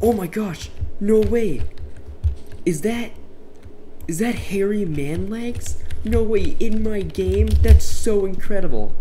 Oh my gosh, no way. Is that, is that hairy man legs? No way, in my game? That's so incredible.